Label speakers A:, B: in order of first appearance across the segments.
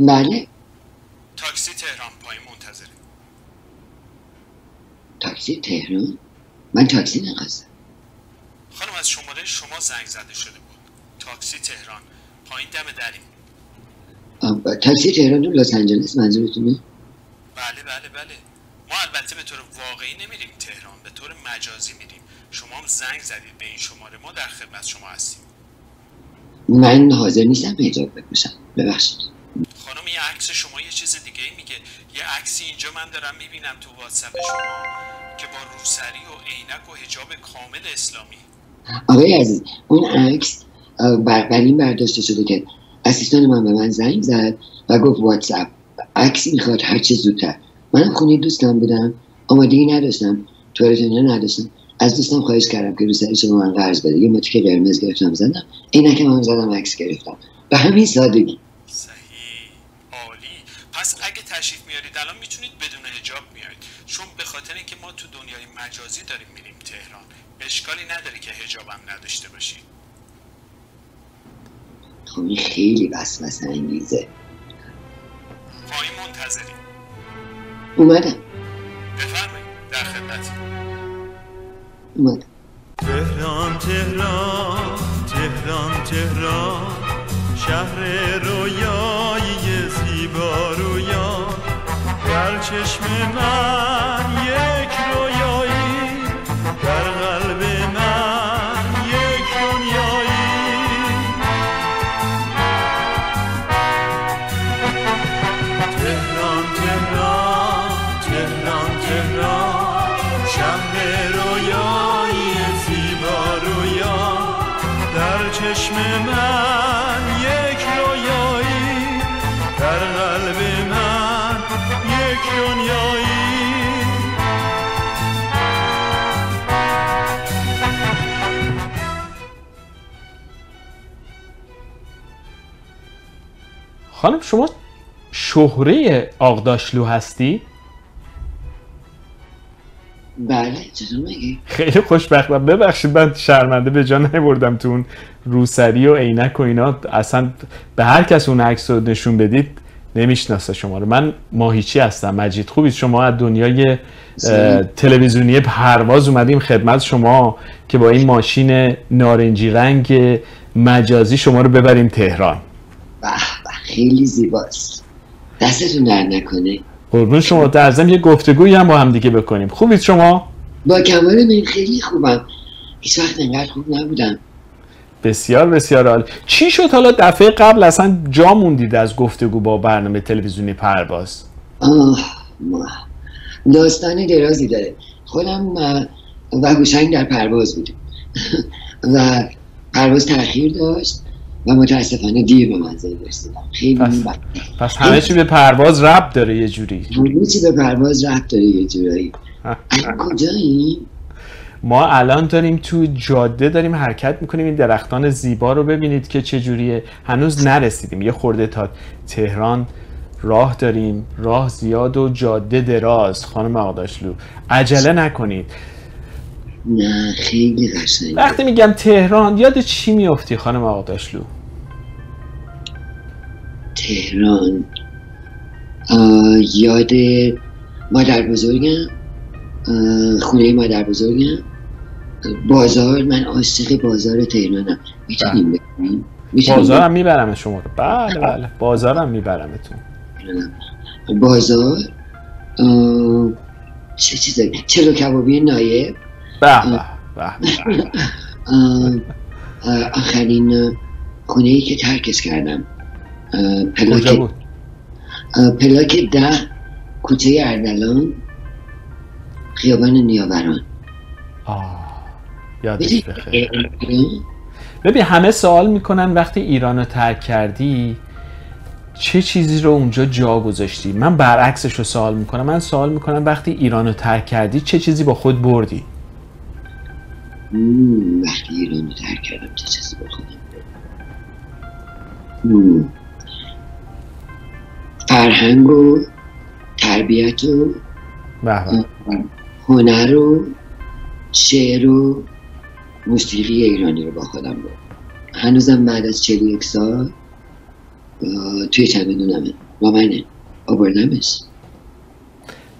A: بله.
B: تاکسی تهران پایین منتظره
A: تاکسی تهران؟ من تاکسی نخواستم.
B: خانم از شماره شما زنگ زده شده بود. تاکسی تهران. پایین دم دریم.
A: تاکسی تهران تو لس آنجلس منظورتونه؟
B: بله بله بله. ما البته به طور واقعی نمیریم تهران به طور مجازی میریم. شما هم زنگ زدید به این شماره. ما در خدمت شما هستیم.
A: من حاضر نیستم حجاب بپوشم ببخشید.
B: خانم یه عکس شما یه چیز دیگه میگه. یه عکسی اینجا من دارم می‌بینم تو واتساپ شما که با روسری و عینک و حجاب کامل اسلامی.
A: آقای عزیز اون عکس بر, بر این برداشته شده که اسیستان من به من زنگ زد و گفت واتساپ عکسی می‌خواد هر چه زودتر. من خونه دوستم بودم آماده ای نداشتم توالت نداشتم. از دوستم خواهش کردم که روسری شما من قرض بده. یه متیک قرمز گرفتم زدم عینکم هم زدم عکس گرفتم. به همین سادگی.
B: پس اگه تشریف میارید الان می‌تونید بدون حجاب بیاید. چون به خاطر اینکه ما تو دنیای مجازی داریم میریم تهران. اشکالی نداره که حجابم نداشته باشید.
A: خب این خیلی وسوسه انگیزه.
B: پایین منتظریم
A: اومدم.
B: بفرمایید در خدمتی
A: اومدم.
C: تهران تهران تهران تهران. شهر رویایی زیبا رویا در چشم من یک
D: خانم شما شهره آقداشلو هستی؟
A: بله چطور میگی
D: خیلی خوشبختم. ببخشید من شرمنده به جا نبردم تو اون روسری و عینک و اینا. اصلا به هر کس اون عکس رو نشون بدید نمی‌شناسه شما رو. من ماهیچی هستم مجید خوبید شما از دنیای تلویزیونی پرواز اومدیم خدمت شما که با این ماشین نارنجی رنگ مجازی شما رو ببریم تهران.
A: به خیلی زیباست. دستتون در نکنه.
D: قربون شما در ضمن یه گفتگویی هم با هم دیگه بکنیم. خوبید شما؟
A: با کمال من خیلی خوبم. هیچ وقت انقدر خوب نبودم.
D: بسیار بسیار عالی. چی شد حالا دفعه قبل اصلا جا موندید از گفتگو با برنامه تلویزیونی پرواز؟
A: آه داستان درازی داره. خودم و هوشنگ در پرواز بودیم. و پرواز تاخیر داشت. و متاسفانه دیر به منزل رسیدم. خیلی
D: پس-
A: بد.
D: پس همه چی به پرواز ربط داره یه جوری.
A: همه چی به پرواز رفت داره یه الان کجایی؟
D: ما الان داریم تو جاده داریم حرکت می‌کنیم. این درختان زیبا رو ببینید که چه جوریه. هنوز نرسیدیم. یه خورده تا تهران راه داریم. راه زیاد و جاده دراز. خانم آقداشلو عجله نکنید.
A: نه خیلی قشنگه.
D: وقتی میگم تهران یاد چی میافتی خانم آقداشلو
A: تهران. یاد مادر بزرگم خونه مادر بزرگم. بازار من عاشق بازار تهرانم. می‌تونیم بکنیم
D: بازارم می‌برم شما بله بله. بازارم میبرمتون
A: بازار چه چیزایی؟ چلو کبابی نایب.
D: به به.
A: آه، آه، آخرین خونه ای که ترکش کردم. پلاک پلاک ده کوچه اردلان خیابان نیاوران.
D: یادش بخیر.
A: ببین
D: همه سوال می‌کنن وقتی ایران رو ترک کردی چه چیزی رو اونجا جا گذاشتی؟ من برعکسش رو سوال می‌کنم. من سوال می‌کنم وقتی ایران رو ترک کردی چه چیزی با خود بردی؟
A: وقتی ایران رو ترک کردم چه چیزی با خودم. فرهنگ و تربیت و. هنر و شعر و موسیقی ایرانی رو با خودم برد. هنوزم بعد از 41 سال اه، توی چمدونمه. با منه. آوردمش.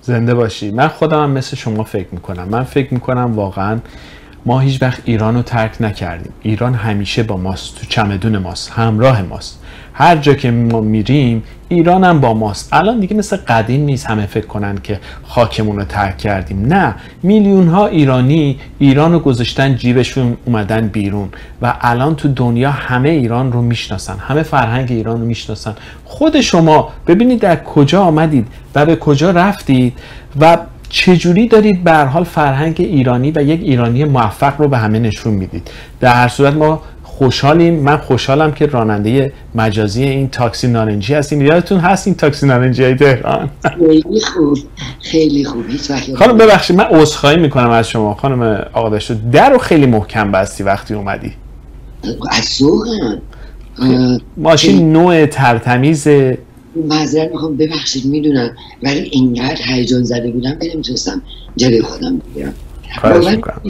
D: زنده باشی. من خودم هم مثل شما فکر می‌کنم. من فکر می‌کنم واقعا ما هیچ وقت ایران رو ترک نکردیم. ایران همیشه با ماست تو چمدون ماست همراه ماست. هر جا که ما میریم ایران هم با ماست. الان دیگه مثل قدیم نیست همه فکر کنن که خاکمون رو ترک کردیم. نه میلیون ها ایرانی ایران رو گذاشتن جیبشون اومدن بیرون. و الان تو دنیا همه ایران رو می‌شناسن همه فرهنگ ایران رو می‌شناسن. خود شما ببینید در کجا آمدید و به کجا رفتید و چجوری دارید به هر حال فرهنگ ایرانی و یک ایرانی موفق رو به همه نشون می‌دید؟ در هر صورت ما خوشحالیم. من خوشحالم که راننده مجازی این تاکسی نارنجی هستیم. یادتون هست این تاکسی نارنجی های تهران؟
A: خیلی خوب. خیلی خوب.
D: خانم ببخشید من عذرخواهی می‌کنم از شما خانم آقا داشتو در رو خیلی محکم بستی وقتی اومدی.
A: از اه،
D: ماشین نوع ترتمیز
A: معذرت می‌خوام. ببخشید می‌دونم. ولی اینقدر هیجان زده بودم که نمی‌تونستم جلوی خودم بگیرم
D: خواهش می‌کنم.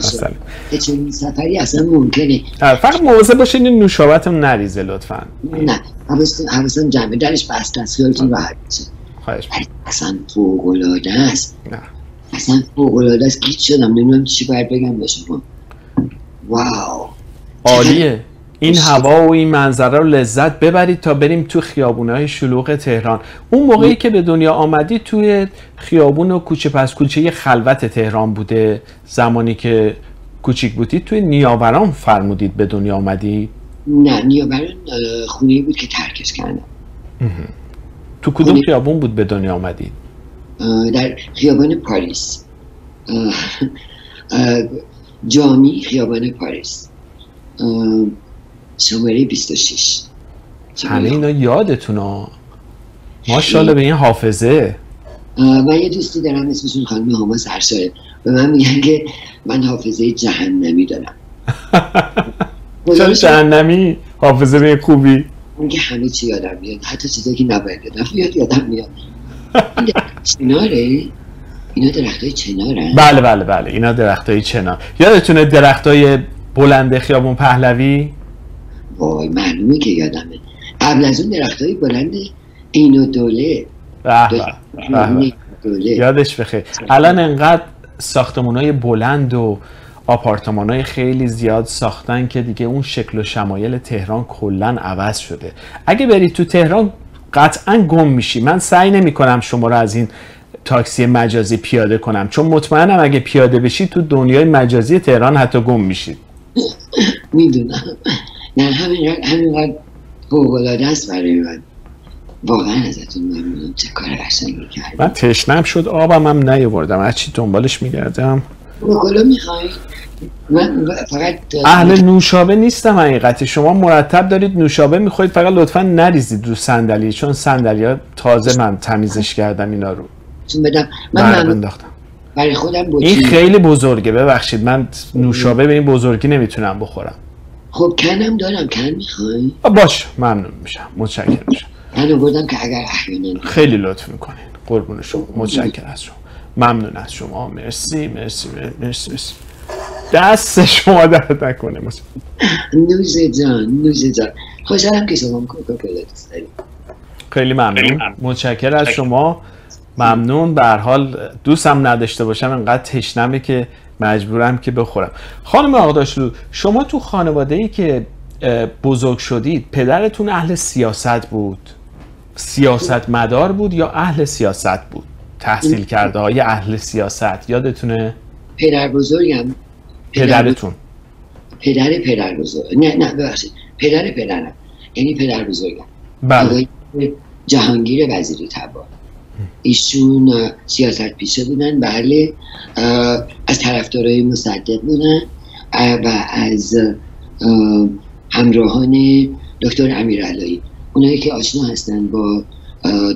A: چنین سفری اصلا ممکنه.
D: فقط مواظب باشین این نوشابتون نریزه لطفا.
A: نه حواسم حواسم جمعه درش بسته است. خیالتون راحت باشه.
D: خواهش
A: اصلا فوق‌العاده است. اصلا فوق‌العاده است. گیت شدم. نمی‌دونم چی باید بگم به شما واو.
D: عالیه. این هوا و این منظره رو لذت ببرید تا بریم تو خیابونهای شلوغ تهران. اون موقعی که به دنیا آمدی توی خیابون و کوچه پس کوچه یه خلوت تهران بوده. زمانی که کوچیک بودید توی نیاوران فرمودید به دنیا آمدی؟
A: نه نیاوران خونه بود که ترکش کردم.
D: تو کدوم
A: خونه-
D: خیابون بود به دنیا آمدید؟
A: در خیابان پاریس. جامی خیابان پاریس. شماره 26
D: همه اینا یادتونه. ماشاءالله به این حافظه.
A: من یه دوستی دارم اسمشون خانم هما سرشاره به من میگن که من حافظه جهنمی دارم.
D: چرا
A: خدا
D: جهنمی؟ حافظه به خوبی؟
A: میگه همه چی یادم میاد. حتی چیزایی که نباید یادم میاد یادم میاد. چناره؟ اینا درخت های چناره
D: بله بله بله. اینا درخت های چنار. یادتونه درخت های بلند خیابون پهلوی؟
A: وای معلومه که یادمه. قبل از اون درخت های بلند این و دوله
D: یادش بخیر. الان انقدر ساختمون های بلند و آپارتمان های خیلی زیاد ساختن که دیگه اون شکل و شمایل تهران کلا عوض شده. اگه بری تو تهران قطعا گم میشی. من سعی نمی کنم شما رو از این تاکسی مجازی پیاده کنم. چون مطمئنم اگه پیاده بشی تو دنیای مجازی تهران حتی گم میشید
A: می‌دونم. نه همینقدر همینقدر فوق‌العاده است برای من. واقعا ازتون ممنونم. چه کار قشنگی کردی.
D: من تشنم شد آبم هم نیاوردم. از چی دنبالش میگردم.
A: بکلا میخوایی من فقط
D: اهل نوشابه نیستم حقیقتی شما مرتب دارید نوشابه می‌خورید فقط لطفا نریزید رو صندلی چون صندلی ها تازه من تمیزش کردم اینا رو.
A: بدم من
D: انداختم
A: برای خودم
D: این
A: بطری
D: خیلی بزرگه ببخشید. من نوشابه به این بزرگی نمی‌تونم بخورم.
A: خب کنم دارم کن می‌خوای؟
D: باش ممنون میشم متشکرم. میشم
A: من آوردم که اگر احیانا
D: خیلی لطف می‌کنین قربون شما متشکرم از شما. ممنون از شما. مرسی مرسی مرسی, مرسی. دست شما درد نکنه. متشکرم.
A: نوز جان نوز جان. خوشحالم که شما کوکاکولا دوست دارید.
D: خیلی ممنون. متشکر از شما. ممنون. به هر حال دوستم نداشته باشم انقدر تشنمه که مجبورم که بخورم. خانم آقداشلو شما تو خانواده ای که بزرگ شدید پدرتون اهل سیاست بود؟ سیاست مدار بود یا اهل سیاست بود؟ تحصیل کرده های اهل سیاست یادتونه؟
A: پدر بزرگم
D: پدرتون.
A: پدر پدر بزرگ نه نه ببخشید. پدر پدرم. یعنی پدر بزرگم
D: بله
A: جهانگیر وزیری تبار ایشون سیاست پیشه بودن بله. از طرفدارای مصدق بودن. و از اه، همراهان دکتر امیرعلایی. اونایی که آشنا هستن با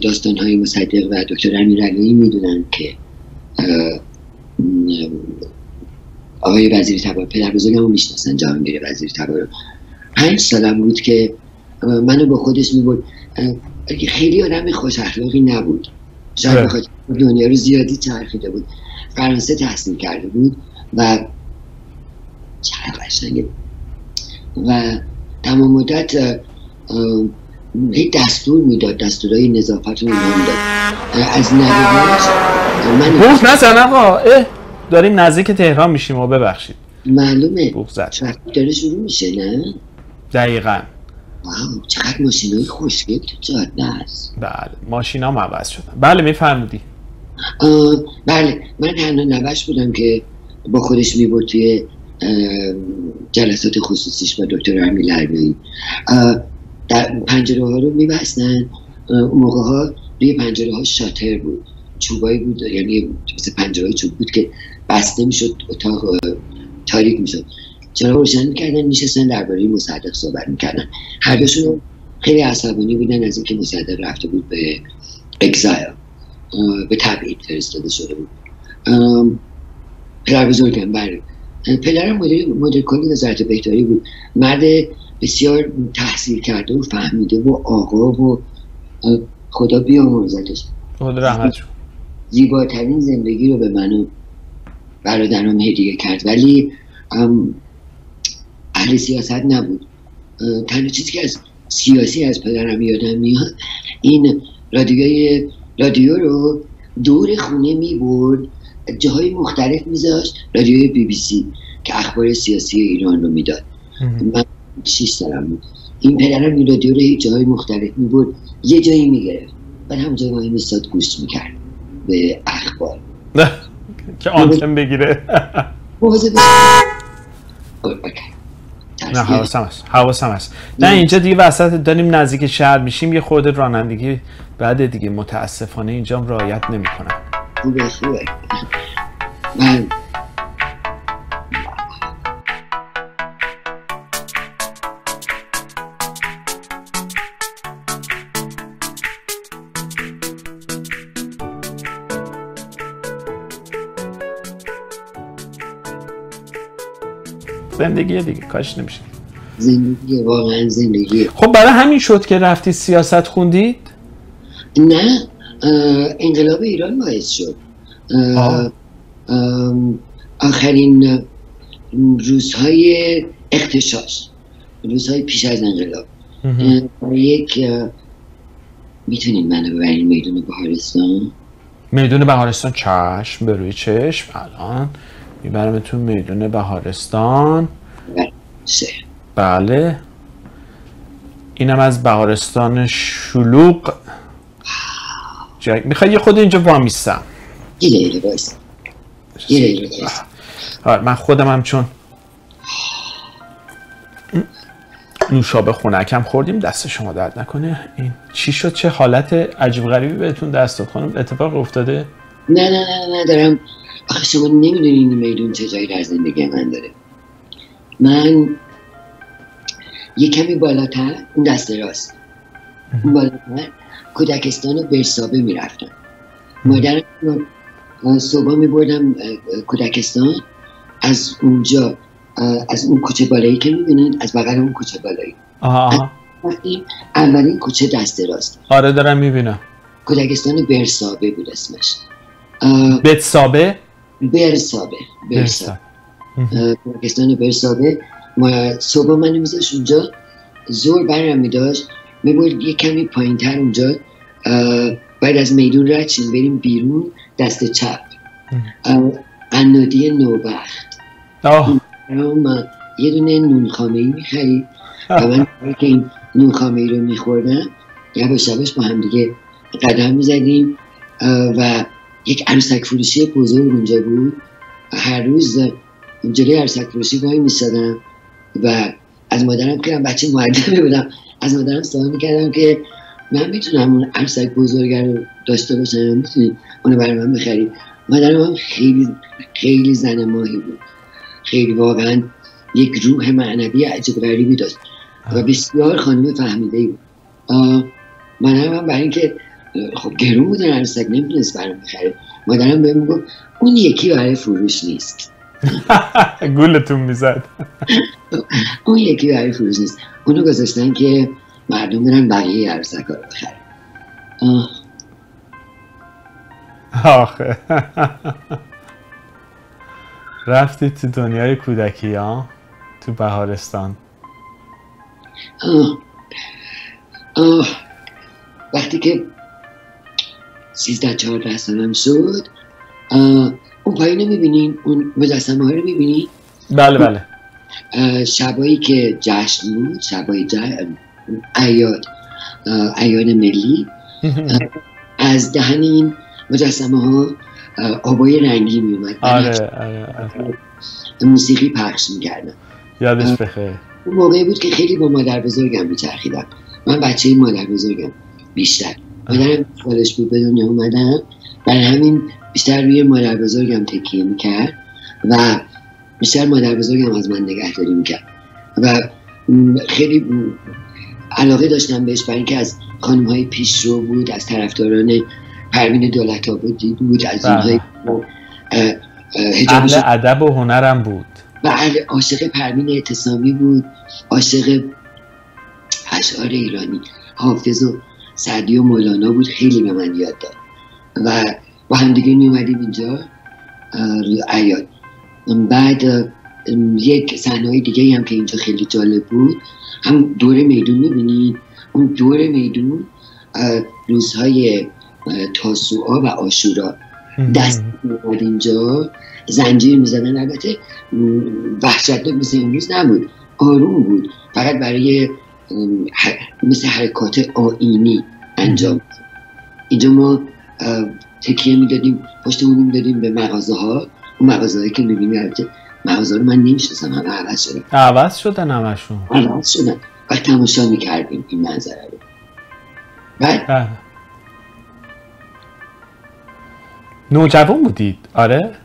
A: داستان های مصدق و دکتر امیرعلایی می‌دونن که آقای وزیر تبار پدر بزرگم رو می‌شناسن جهانگیر وزیر تبار. پنج سالم بود که منو با خودش می‌برد. خیلی آدم خوش اخلاقی نبود. شاید
D: اه.
A: بخاطر دنیا رو زیادی چرخیده بود. فرانسه تحصیل کرده بود و چقدر قشنگه. و تمام مدت هی دستور می‌داد دستورهای نظافت رو می‌داد. از نبودنش من
D: بوغ نزن آقا. اه داریم نزدیک تهران میشیم و ببخشید.
A: معلومه.
D: بوغ زد.
A: داره شروع میشه نه؟
D: دقیقا.
A: واو چقدر ماشین های خوشگل تو جاده است.
D: بله ماشین هم عوض شدن. بله میفرمودی.
A: بله من تنها نوش بودم که با خودش می‌برد توی جلسات خصوصیش با دکتر امیل عربی در پنجره ها رو میبستن. اون موقع ها روی پنجره ها شاتر بود. چوبایی بود یعنی مثل پنجره های چوب بود که بسته می‌شد اتاق تاریک می‌شد. چرا روشن می‌کردن میشستن درباره مصدق صحبت می‌کردن. هر دوشون خیلی عصبانی بودن از اینکه مصدق رفته بود به اگزایل به تبعید فرستاده شده بود. پدر بزرگم بله. پدرم مدیر مدیر کل وزارت بهداری بود. مرد بسیار تحصیل کرده و فهمیده و آقا و خدا بیامرزتش زیباترین زندگی رو به من و برادرم هدیه کرد. ولی اهل سیاست نبود. تنها چیزی که از سیاسی از پدرم یادم میاد این رادیوی رادیو رو دور خونه می برد جاهای مختلف میذاشت رادیوی بی بی سی که اخبار سیاسی ایران رو می‌داد. من شیش سالم بود این پدرم این رادیو رو هیچ جاهای مختلف می برد یه جایی می‌گرفت. بعد هم جایی وای میستاد گوش می‌کرد به اخبار.
D: نه که آنتن بگیره.
A: مواظب
D: نه. حواسم هست. حواسم هست. نه اینجا دیگه وسط داریم نزدیک شهر میشیم یه خورده رانندگی بعد دیگه متاسفانه اینجا رعایت نمی‌کنن.
A: خوبه خوبه. من
D: زندگی دیگه کاش نمیشه.
A: زندگی واقعا زندگی.
D: خب برای همین شد که رفتی سیاست خوندید؟
A: نه انقلاب ایران باعث شد.
D: آه.
A: آخرین روزهای اختشاش روزهای پیش از انقلاب. یک می‌تونید منو ببرین میدون بهارستان؟
D: میدون بهارستان؟ چشم به روی چشم الان. میبرمتون میدون بهارستان.
A: سه
D: بله. اینم از بهارستان شلوغ. جای... می‌خوای یه خود اینجا وامیستم. آره من خودم هم چون نوشابه خونکم خوردیم دست شما درد نکنه. این چی شد؟ چه حالت عجیب غریبی بهتون دست داد؟ خانم اتفاق افتاده؟
A: نه نه نه نه دارم. آخه شما نمی‌دونین این میدون چه جایی در زندگی من داره. من یه کمی بالاتر اون دست راست. بالاتر کودکستان و برسابه می‌رفتم. مادرم صبح می بردم کودکستان. از اونجا از اون کوچه بالایی که می‌بینید از بغل اون کوچه بالایی.
D: آها
A: اولین کوچه دست راست.
D: آره دارم می‌بینم.
A: کودکستان برسابه بود اسمش.
D: بتسابه؟
A: برسابه برسابه. پاکستان برسابه. ما صبح منو میذاش اونجا زور برم میداشت. می‌برد یه کمی پایین تر اونجا بعد از میدون رد شیم بریم بیرون. دست چپ. قنادی نوبخت.
D: آه.
A: ما یه دونه نون خامه ای می‌خرید و من که این نون خامه ای رو میخوردم یواش یواش با هم دیگه قدم می‌زدیم. و یک عروسک فروشی بزرگ اونجا بود. هر روز جلوی عروسک فروشی وای میستادم و از مادرم که بچه معدبی بودم از مادرم سوال می‌کردم که من می‌تونم اون عروسک بزرگ رو داشته باشم؟ می‌تونید اونو برای من بخرید؟ مادرم هم خیلی خیلی زن ماهی بود. خیلی واقعا یک روح معنوی عجب غریبی داشت و بسیار خانم فهمیده بود. آه، مادرم هم برای اینکه خب گرون بودن عروسک نمی‌تونست برام بخره مادرم بهم می‌گفت اون یکی برای فروش نیست.
D: گولتون می‌زد.
A: اون یکی برای فروش نیست. اونو گذاشتن که مردم برن بقیه عروسک رو بخرن.
D: آخه. رفتی تو دنیای کودکی ها تو بهارستان.
A: آه. آه، وقتی که سیزده چهارده سالم شد. اون پایین می‌بینین اون مجسمه ها رو می‌بینین
D: بله بله.
A: شبایی که جشن بود شبای جشن ایاد ایاد ملی. از دهن این مجسمه ها آبای رنگی میومد
D: آره آره آره.
A: موسیقی پخش می‌کردن
D: یادش بخیر.
A: اون موقعی بود که خیلی با مادر بزرگم میچرخیدم. من بچه مادر بزرگم بیشتر. مادرم سالش بود به دنیا اومدم برای همین بیشتر روی مادر بزرگم تکیه می‌کرد و بیشتر مادر بزرگم از من نگهداری می‌کرد. و خیلی علاقه داشتم بهش برای اینکه از خانم های پیشرو بود از طرفداران پروین دولت آبادی بود از
D: بله.
A: اینهای
D: اهل ادب و هنرم بود.
A: بله عاشق پروین اعتصامی بود عاشق اشعار ایرانی حافظ و سعدی و مولانا بود خیلی به من یاد داد. و با همدیگه می اومدیم اینجا روی عیاد بعد یک صحنه دیگه هم که اینجا خیلی جالب بود. هم دور میدون می‌بینید؟ اون دور میدون روزهای تاسوعا و آشورا. دست می‌آمد اینجا. زنجیر می‌زدن البته وحشتناک مثل امروز نبود. آروم بود. فقط برای مثل حرکات آینی انجام. اینجا ما تکیه می‌دادیم پشتمون می‌دادیم به مغازه ها اون مغازه هایی که می‌بینی البته مغازه رو من نمی‌شناسم همه عوض شدن.
D: عوض شدن همشون.
A: عوض شدن. و تماشا می‌کردیم این منظره رو. بعد
D: بله. نوجوان بودید؟ آره؟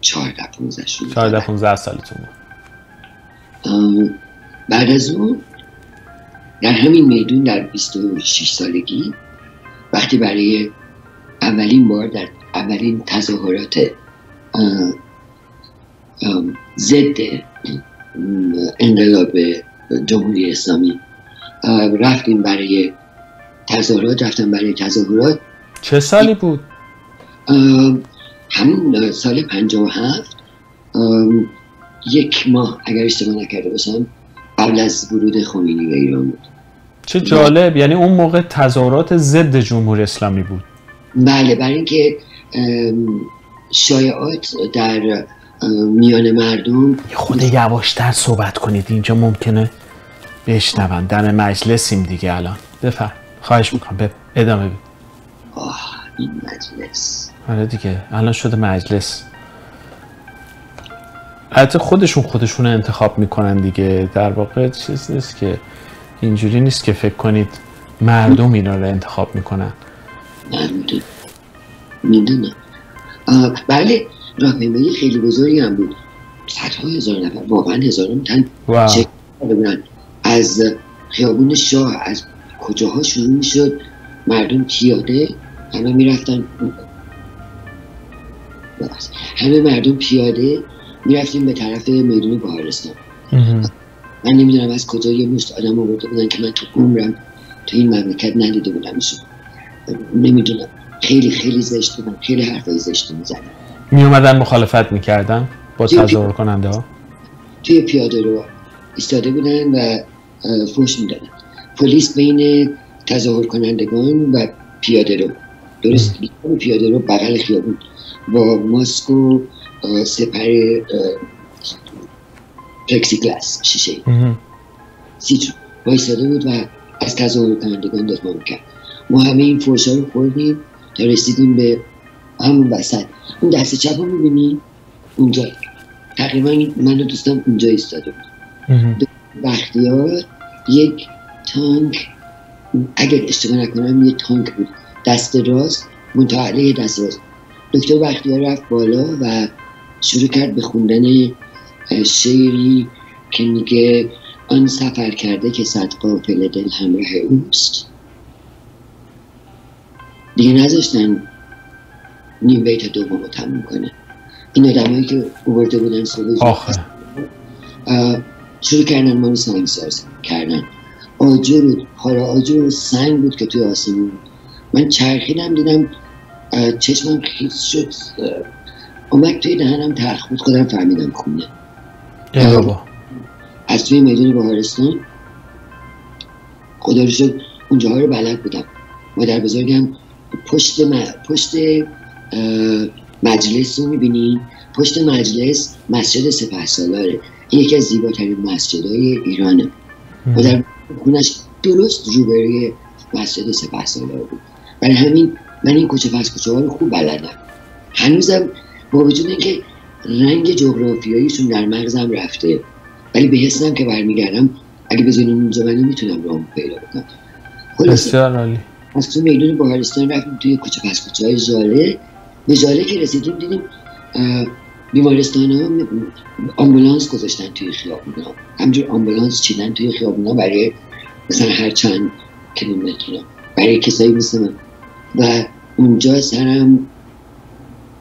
A: چهارده پونزه شد
D: 14 15 سالتون بود.
A: بعد از اون در همین میدون در 26 سالگی وقتی برای اولین بار در اولین تظاهرات اه، اه، ضد انقلاب جمهوری اسلامی رفتیم برای تظاهرات رفتم برای تظاهرات.
D: چه سالی بود؟
A: همون سال 57 اه، یک ماه اگر اشتباه نکرده باشم قبل از ورود خمینی به ایران بود.
D: چه جالب یعنی اون موقع تظاهرات ضد جمهوری اسلامی بود.
A: بله برای اینکه شایعات در میان مردم
D: خود یواشتر صحبت کنید اینجا ممکنه بشنون. در مجلسیم دیگه الان. بفهم خواهش می‌کنم. به ادامه بید
A: آه این مجلس.
D: آره دیگه. الان شده مجلس. البته خودشون خودشون انتخاب می‌کنن دیگه. در واقع چیز نیست که اینجوری نیست که فکر کنید مردم اینا رو انتخاب می‌کنن.
A: من می‌دونم. بله راهپیمایی خیلی بزرگی هم بود. صدها هزار نفر واقعا هزاران تن بودن. از خیابون شاه از کجاها شروع می‌شد؟ مردم پیاده همه می‌رفتن. همه مردم پیاده می‌رفتیم به طرف میدون بهارستان.
D: مهم.
A: من نمی‌دونم از کجا یه مشت آدم آورده بودن که من تو عمرم تو این مملکت ندیده بودمشون نمی‌دونم. خیلی خیلی زشت بودن خیلی حرفای زشتی می‌زدن
D: می اومدن مخالفت می‌کردن با تظاهر کننده ها؟
A: توی پیاده رو ایستاده بودن و فوش می‌دادن. پلیس بین تظاهر کنندگان و پیاده رو درست؟ پیاده رو بغل خیابون با ماسک و وایستاده بود و از تظاهر کنندگان دفاع می‌کرد ما همه این فوشا رو خوردیم تا رسیدیم به همون وسط اون دست چپ رو می‌بینی اونجا تقریبا من و دوستم اونجا ایستاده بود. بختیار یک تانک اگر اشتباه نکنم یه تانک بود دست راست منتها علیه دست راست دکتر بختیار رفت بالا و شروع کرد به خوندن شعری که میگه آن سفر کرده که صد قافل دل همراه اوست. دیگه نذاشتن نیم بیت دوم رو تموم کنه. این آدمایی که اوورده بودن صبح شروع کردن ما رو سنگساز کردن. آجر بود پاره آجر و سنگ بود که توی آسمون. من چرخیدم دیدم چشمم خیس شد. اومد توی دهنم تلخ بود خودم فهمیدم خونه.
D: بابا.
A: از توی میدون بهارستان خدا رو شد اونجاها رو بلد بودم. مادر بزرگم پشت پشت مجلس رو می‌بینین پشت مجلس مسجد سپه سالاره این یکی از زیباترین مسجدهای ایرانه. مادر خونش درست روبروی مسجد سپه سالاره بود. برای همین من این کوچه پس کوچه ها رو خوب بلدم. هنوزم با وجود اینکه رنگ جغرافیاییشون در مغزم رفته ولی به حسم که برمیگردم اگه بزنین اونجا من می‌تونم راه پیدا بکنم.
D: بسیار عالی.
A: از تو میدون بهارستان رفتیم توی کوچه پس کوچه های جاله به جاله که رسیدیم دیدیم بیمارستان ها آمبولانس گذاشتن توی خیابون ها همجور آمبولانس چیدن توی خیابون ها برای مثلا هر چند کیلومتر. برای کسایی مثل من. و اونجا سرم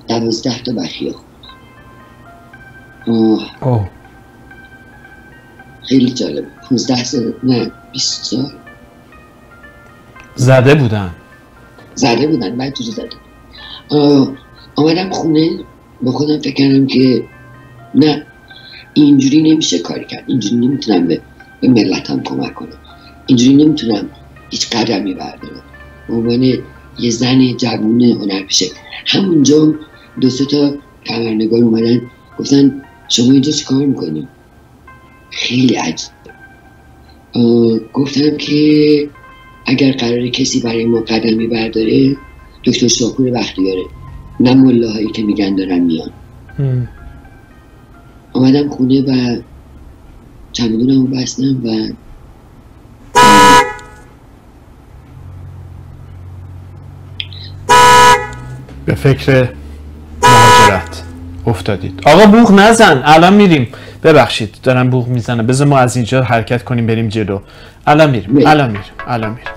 A: دوازده تا بخیه
D: خود
A: خیلی جالب. 15 سال نه 20 سال
D: زده بودن.
A: زده بودن بعد تو زده. آمدم خونه. با خودم فکر کردم که نه اینجوری نمیشه کاری کرد. اینجوری نمی‌تونم به, به ملتم کمک کنم. اینجوری نمی‌تونم هیچ قدمی بردارم. به عنوان یه زن جوون هنر پیشه همونجا دو سه تا خبرنگار اومدن گفتن شما اینجا چیکار می‌کنیم خیلی عجیب. گفتم که اگر قرار کسی برای ما قدمی برداره دکتر شاپور بختیاره. نه ملاهایی که میگن دارن میان. آمدم خونه و چمدونم بستم و
D: به فکر مهاجرت افتادید. آقا بوغ نزن. الان میریم. ببخشید دارم بوغ می‌زنم. بذار ما از اینجا حرکت کنیم بریم جلو. الان میریم. الان میریم. الان میریم.